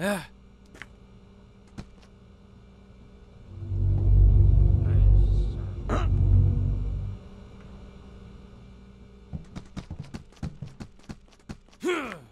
Yeah. Yeah.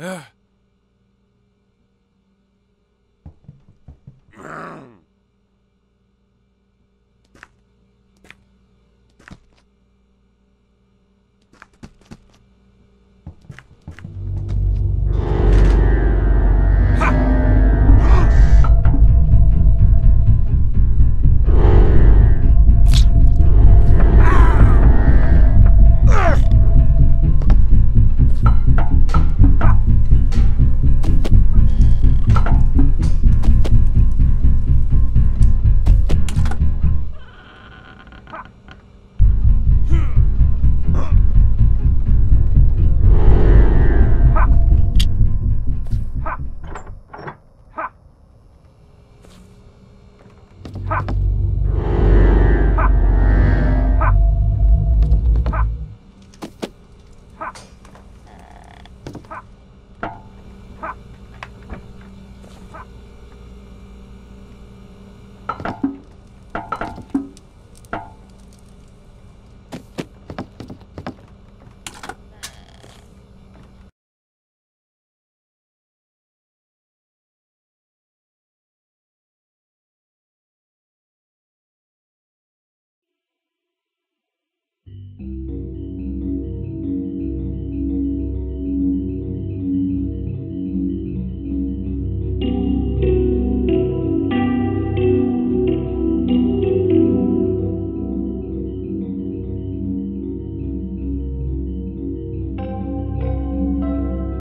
Yeah.